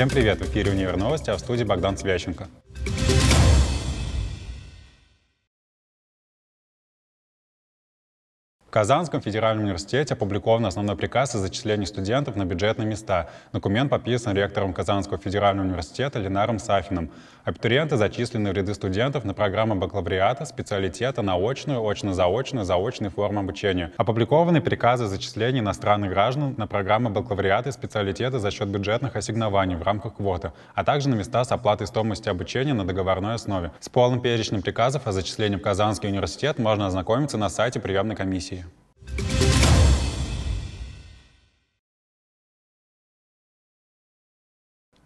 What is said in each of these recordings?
Всем привет! В эфире «Универ новости», а в студии Богдан Священко. В Казанском федеральном университете опубликован основной приказ о зачислении студентов на бюджетные места. Документ подписан ректором Казанского федерального университета Ленаром Сафиным. Абитуриенты зачислены в ряды студентов на программы бакалавриата, специалитета, научную, очно-заочную, заочную форму обучения. Опубликованы приказы о зачислении иностранных граждан на программы бакалавриата и специалитета за счет бюджетных ассигнований в рамках квоты, а также на места с оплатой стоимости обучения на договорной основе. С полным перечнем приказов о зачислении в Казанский университет можно ознакомиться на сайте приемной комиссии.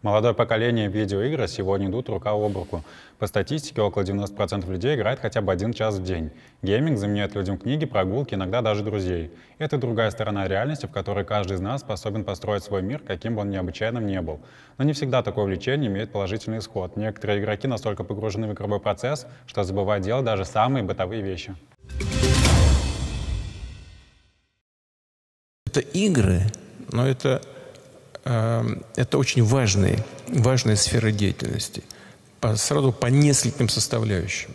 Молодое поколение видеоигр сегодня идут рука об руку. По статистике, около 90% людей играет хотя бы один час в день. Гейминг заменяет людям книги, прогулки, иногда даже друзей. Это другая сторона реальности, в которой каждый из нас способен построить свой мир, каким бы он необычайным ни был. Но не всегда такое увлечение имеет положительный исход. Некоторые игроки настолько погружены в игровой процесс, что забывают делать даже самые бытовые вещи. Это игры, но это Эм, это очень важные, важная сфера деятельности. По, сразу по нескольким составляющим.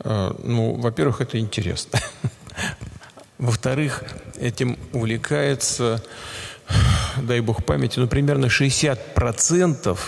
Э, ну, во-первых, это интересно. Во-вторых, этим увлекается, дай бог памяти, ну, примерно 60%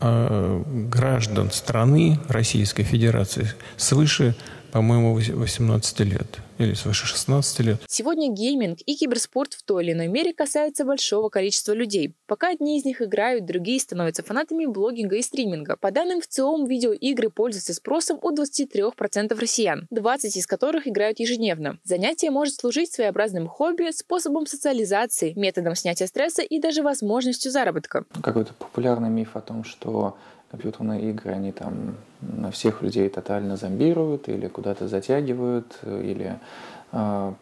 э, граждан страны Российской Федерации свыше, по-моему, 18 лет или свыше 16 лет. Сегодня гейминг и киберспорт в той или иной мере касаются большого количества людей. Пока одни из них играют, другие становятся фанатами блогинга и стриминга. По данным в ЦИОМ, видеоигры пользуются спросом у 23% россиян, 20 из которых играют ежедневно. Занятие может служить своеобразным хобби, способом социализации, методом снятия стресса и даже возможностью заработка. Какой-то популярный миф о том, что компьютерные игры, они там на всех людей тотально зомбируют или куда-то затягивают, или э,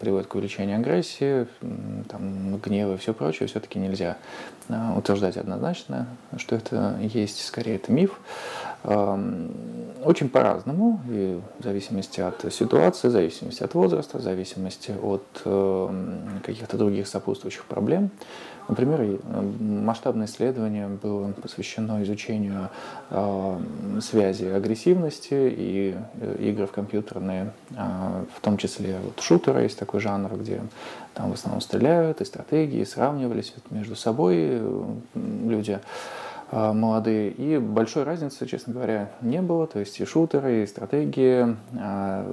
приводят к увеличению агрессии, там, гнева и все прочее, все-таки нельзя э, утверждать однозначно, что это есть, скорее это миф. Э, очень по-разному, и в зависимости от ситуации, в зависимости от возраста, в зависимости от э, каких-то других сопутствующих проблем. Например, э, масштабное исследование было посвящено изучению э, связи агрессивности и э, игр в компьютерные, в том числе вот шутеры, есть такой жанр, где там в основном стреляют, и стратегии, сравнивались между собой люди. А, молодые. И большой разницы, честно говоря, не было. То есть и шутеры, и стратегии. А,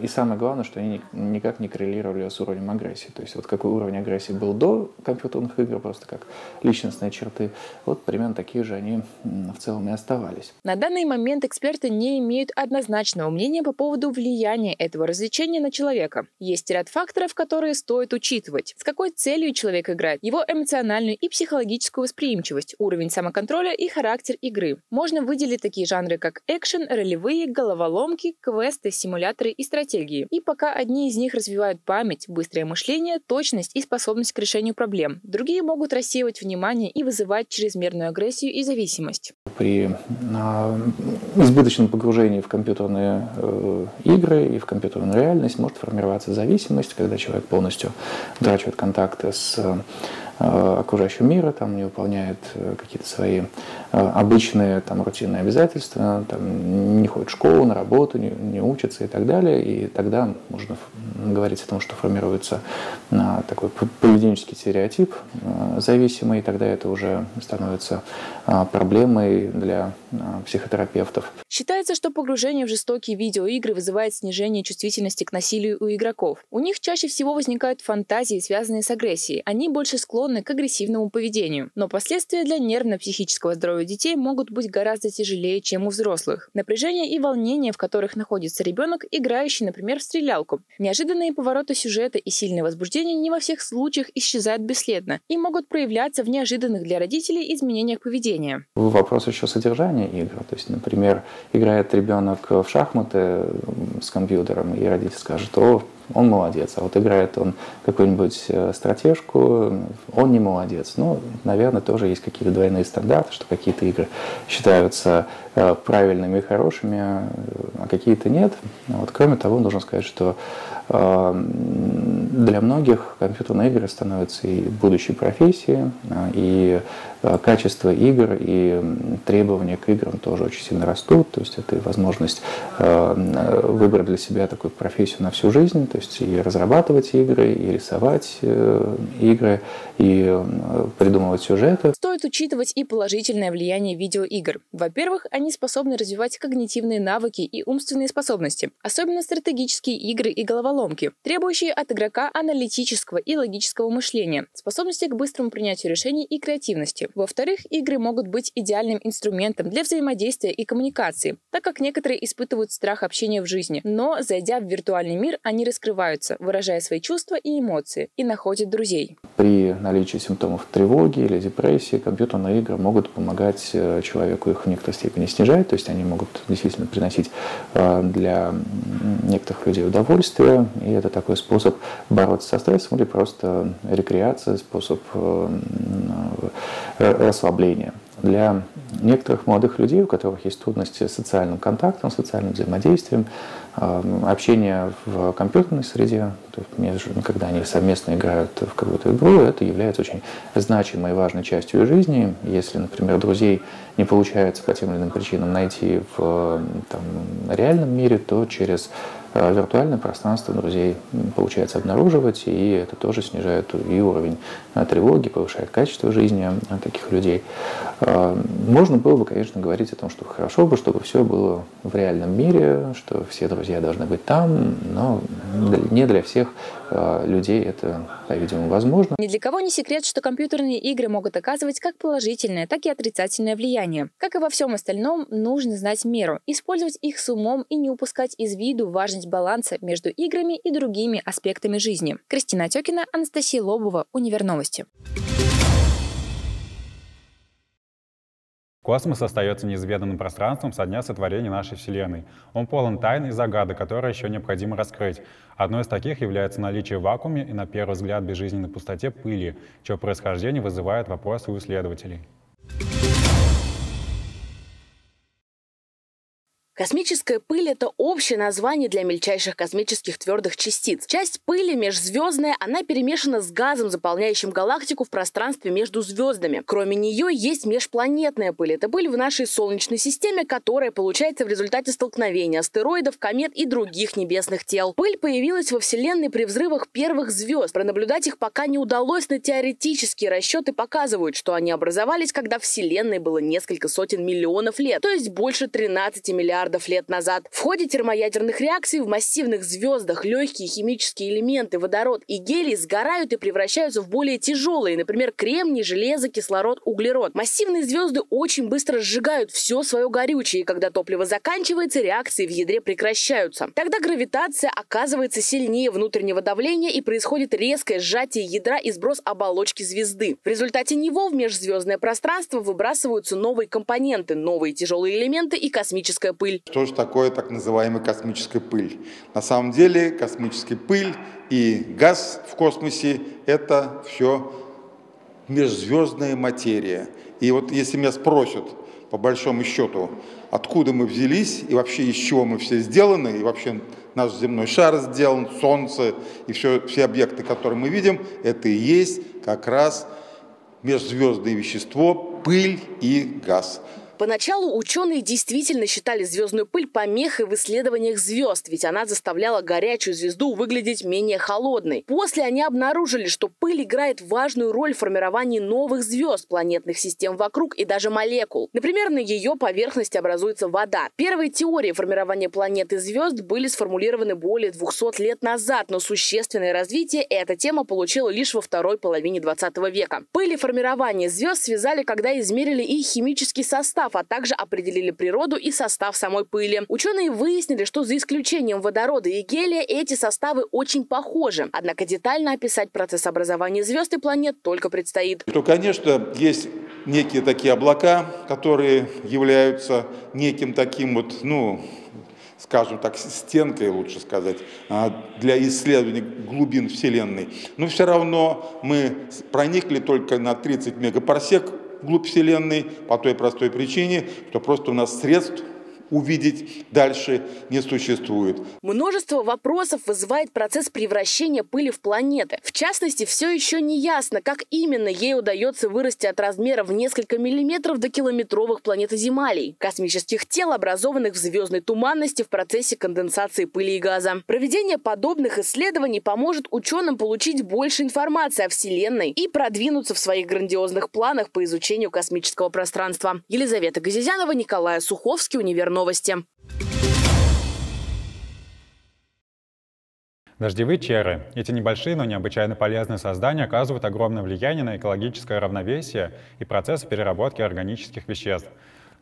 и самое главное, что они никак не коррелировали с уровнем агрессии. То есть вот какой уровень агрессии был до компьютерных игр, просто как личностные черты, вот примерно такие же они в целом и оставались. На данный момент эксперты не имеют однозначного мнения по поводу влияния этого развлечения на человека. Есть ряд факторов, которые стоит учитывать. С какой целью человек играет, его эмоциональную и психологическую восприимчивость, уровень самоконтроля роли и характер игры. Можно выделить такие жанры, как экшен, ролевые, головоломки, квесты, симуляторы и стратегии. И пока одни из них развивают память, быстрое мышление, точность и способность к решению проблем, другие могут рассеивать внимание и вызывать чрезмерную агрессию и зависимость. При а, избыточном погружении в компьютерные э, игры и в компьютерную реальность может формироваться зависимость, когда человек полностью утрачивает контакты с Э, окружающего мира, там не выполняет э, какие-то свои э, обычные там рутинные обязательства, там, не ходит в школу, на работу, не, не учится и так далее. И тогда можно говорить о том, что формируется такой поведенческий стереотип зависимый, и тогда это уже становится проблемой для психотерапевтов. Считается, что погружение в жестокие видеоигры вызывает снижение чувствительности к насилию у игроков. У них чаще всего возникают фантазии, связанные с агрессией. Они больше склонны к агрессивному поведению. Но последствия для нервно-психического здоровья детей могут быть гораздо тяжелее, чем у взрослых. Напряжение и волнение, в которых находится ребенок, играющий, например, в стрелялку. Неожиданные повороты сюжета и сильное возбуждение не во всех случаях исчезают бесследно и могут проявляться в неожиданных для родителей изменениях поведения. Вопрос еще содержания игр. То есть, например, играет ребенок в шахматы с компьютером, и родитель скажет, о, он молодец. А вот играет он какую-нибудь э, стратежку, он не молодец. Ну, наверное, тоже есть какие-то двойные стандарты, что какие-то игры считаются э, правильными и хорошими, а какие-то нет. Вот, кроме того, нужно сказать, что э, для многих компьютерные игры становятся и будущей профессией, и качество игр и требования к играм тоже очень сильно растут. То есть это возможность выбрать для себя такую профессию на всю жизнь, то есть и разрабатывать игры, и рисовать игры, и придумывать сюжеты. Стоит учитывать и положительное влияние видеоигр. Во-первых, они способны развивать когнитивные навыки и умственные способности, особенно стратегические игры и головоломки, требующие от игрока аналитического и логического мышления, способности к быстрому принятию решений и креативности. Во-вторых, игры могут быть идеальным инструментом для взаимодействия и коммуникации, так как некоторые испытывают страх общения в жизни, но, зайдя в виртуальный мир, они раскрываются, выражая свои чувства и эмоции, и находят друзей. При наличии симптомов тревоги или депрессии компьютерные игры могут помогать э, человеку их в некоторой степени снижать, то есть они могут действительно приносить э, для некоторых людей удовольствие, и это такой способ бороться со стрессом или просто рекреация, способ э, расслабления. Для некоторых молодых людей, у которых есть трудности с социальным контактом, социальным взаимодействием, общение в компьютерной среде, когда они совместно играют в какую-то игру, это является очень значимой и важной частью жизни. Если, например, друзей не получается по тем или иным причинам найти в там, реальном мире, то через э, виртуальное пространство друзей получается обнаруживать, и это тоже снижает и уровень э, тревоги, повышает качество жизни таких людей. Э, можно было бы, конечно, говорить о том, что хорошо бы, чтобы все было в реальном мире, что все друзья должны быть там, но не для всех людей это, по-видимому, возможно. Ни для кого не секрет, что компьютерные игры могут оказывать как положительное, так и отрицательное влияние. Как и во всем остальном, нужно знать меру, использовать их с умом и не упускать из виду важность баланса между играми и другими аспектами жизни. Кристина Отекина, Анастасия Лобова, Универновости. Космос остается неизведанным пространством со дня сотворения нашей Вселенной. Он полон тайн и загадок, которые еще необходимо раскрыть. Одной из таких является наличие в вакууме и, на первый взгляд, безжизненной пустоте пыли, чье происхождение вызывает вопросы у исследователей. Космическая пыль – это общее название для мельчайших космических твердых частиц. Часть пыли межзвездная, она перемешана с газом, заполняющим галактику в пространстве между звездами. Кроме нее есть межпланетная пыль. Это пыль в нашей Солнечной системе, которая получается в результате столкновения астероидов, комет и других небесных тел. Пыль появилась во Вселенной при взрывах первых звезд. Пронаблюдать их пока не удалось, но теоретические расчеты показывают, что они образовались, когда Вселенной было несколько сотен миллионов лет, то есть больше 13 миллиардов миллиардов лет назад. В ходе термоядерных реакций в массивных звездах легкие химические элементы, водород и гелий сгорают и превращаются в более тяжелые, например, кремний, железо, кислород, углерод. Массивные звезды очень быстро сжигают все свое горючее, и когда топливо заканчивается, реакции в ядре прекращаются. Тогда гравитация оказывается сильнее внутреннего давления и происходит резкое сжатие ядра и сброс оболочки звезды. В результате него в межзвездное пространство выбрасываются новые компоненты, новые тяжелые элементы и космическая пыль Что же такое так называемая космическая пыль? На самом деле космическая пыль и газ в космосе – это все межзвездная материя. И вот если меня спросят, по большому счету, откуда мы взялись и вообще из чего мы все сделаны, и вообще наш земной шар сделан, Солнце и все, все объекты, которые мы видим, это и есть как раз межзвездное вещество, пыль и газ. Поначалу ученые действительно считали звездную пыль помехой в исследованиях звезд, ведь она заставляла горячую звезду выглядеть менее холодной. После они обнаружили, что пыль играет важную роль в формировании новых звезд, планетных систем вокруг и даже молекул. Например, на ее поверхности образуется вода. Первые теории формирования планет и звезд были сформулированы более 200 лет назад, но существенное развитие эта тема получила лишь во второй половине 20 века. Пыль и формирование звезд связали, когда измерили их химический состав, состав, а также определили природу и состав самой пыли. Ученые выяснили, что за исключением водорода и гелия эти составы очень похожи. Однако детально описать процесс образования звезд и планет только предстоит. Что, конечно, есть некие такие облака, которые являются неким таким вот, ну, скажем так, стенкой, лучше сказать, а, для исследования глубин Вселенной. Но все равно мы проникли только на 30 мегапарсек вглубь Вселенной по той простой причине, что просто у нас средств увидеть дальше не существует. Множество вопросов вызывает процесс превращения пыли в планеты. В частности, все еще не ясно, как именно ей удается вырасти от размера в несколько миллиметров до километровых планетоземалий, космических тел, образованных в звездной туманности в процессе конденсации пыли и газа. Проведение подобных исследований поможет ученым получить больше информации о Вселенной и продвинуться в своих грандиозных планах по изучению космического пространства. Елизавета Газизянова, Николай Суховский, Универ Новости. Дождевые черви. Эти небольшие, но необычайно полезные создания оказывают огромное влияние на экологическое равновесие и процессы переработки органических веществ.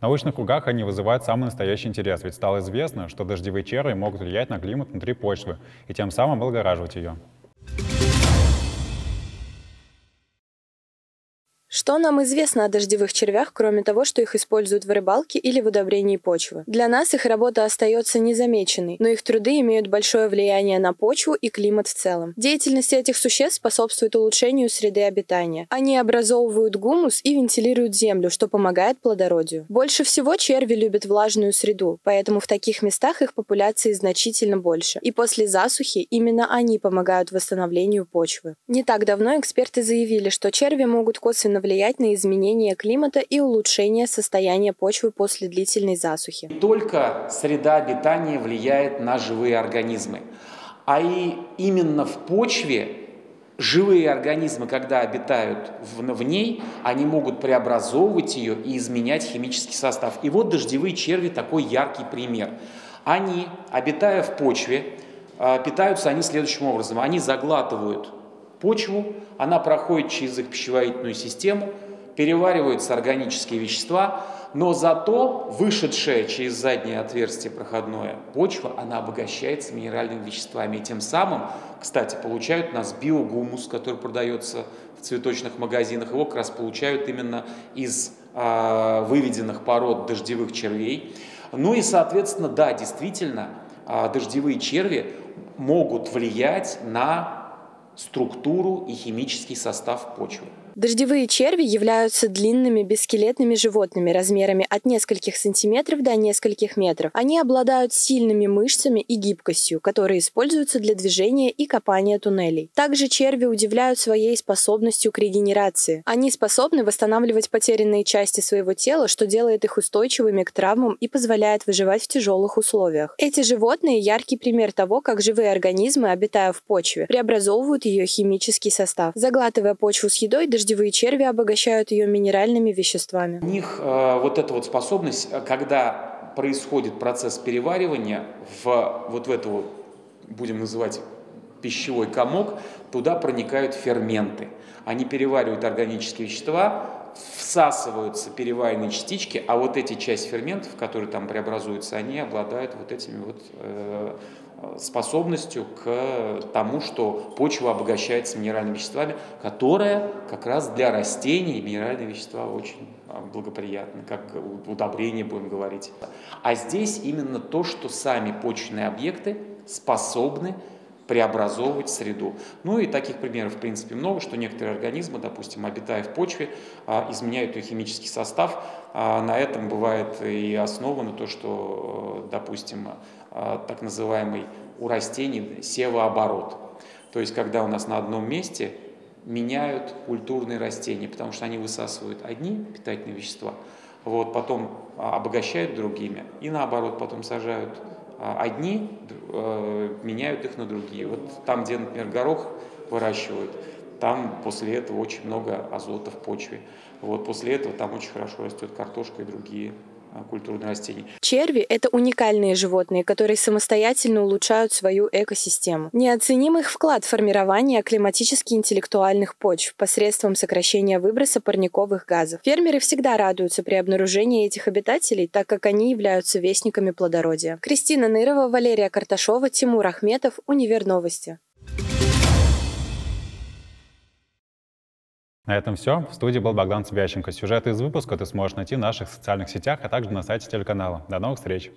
В научных кругах они вызывают самый настоящий интерес, ведь стало известно, что дождевые черви могут влиять на климат внутри почвы и тем самым облагораживать ее. Что нам известно о дождевых червях, кроме того, что их используют в рыбалке или в удобрении почвы? Для нас их работа остается незамеченной, но их труды имеют большое влияние на почву и климат в целом. Деятельность этих существ способствует улучшению среды обитания. Они образовывают гумус и вентилируют землю, что помогает плодородию. Больше всего черви любят влажную среду, поэтому в таких местах их популяции значительно больше. И после засухи именно они помогают восстановлению почвы. Не так давно эксперты заявили, что черви могут косвенно влиять на изменение климата и улучшение состояния почвы после длительной засухи. Только среда обитания влияет на живые организмы, а и именно в почве живые организмы, когда обитают в, в ней, они могут преобразовывать ее и изменять химический состав. И вот дождевые черви такой яркий пример. Они, обитая в почве, а, питаются они следующим образом. Они заглатывают почву, она проходит через их пищеварительную систему, перевариваются органические вещества, но зато вышедшая через заднее отверстие проходное почва, она обогащается минеральными веществами. И тем самым, кстати, получают у нас биогумус, который продается в цветочных магазинах. Его как раз получают именно из э, выведенных пород дождевых червей. Ну и, соответственно, да, действительно, э, дождевые черви могут влиять на структуру и химический состав почвы. Дождевые черви являются длинными бескелетными животными размерами от нескольких сантиметров до нескольких метров. Они обладают сильными мышцами и гибкостью, которые используются для движения и копания туннелей. Также черви удивляют своей способностью к регенерации. Они способны восстанавливать потерянные части своего тела, что делает их устойчивыми к травмам и позволяет выживать в тяжелых условиях. Эти животные – яркий пример того, как живые организмы, обитая в почве, преобразовывают ее химический состав. Заглатывая почву с едой, дождевые черви обогащают ее минеральными веществами. У них э, вот эта вот способность, э, когда происходит процесс переваривания в вот в эту будем называть пищевой комок, туда проникают ферменты. Они переваривают органические вещества, всасываются переваренные частички, а вот эти часть ферментов, которые там преобразуются, они обладают вот этими вот э, способностью к тому, что почва обогащается минеральными веществами, которые как раз для растений минеральные вещества очень а, благоприятны, как удобрение будем говорить. А здесь именно то, что сами почвенные объекты способны преобразовывать среду. Ну и таких примеров, в принципе, много, что некоторые организмы, допустим, обитая в почве, а, изменяют ее химический состав. А на этом бывает и основано то, что, допустим, а, так называемый у растений севооборот. То есть, когда у нас на одном месте меняют культурные растения, потому что они высасывают одни питательные вещества, вот, потом а, обогащают другими, и наоборот, потом сажают а, одни, э, меняют их на другие. Вот там, где, например, горох выращивают, там после этого очень много азота в почве. Вот после этого там очень хорошо растет картошка и другие а, культурных растений. Черви – это уникальные животные, которые самостоятельно улучшают свою экосистему. Неоценим их вклад в формирование климатически-интеллектуальных почв посредством сокращения выброса парниковых газов. Фермеры всегда радуются при обнаружении этих обитателей, так как они являются вестниками плодородия. Кристина Нырова, Валерия Карташова, Тимур Ахметов, Универ Новости. На этом все. В студии был Богдан Цыбященко. Сюжеты из выпуска ты сможешь найти в наших социальных сетях, а также на сайте телеканала. До новых встреч!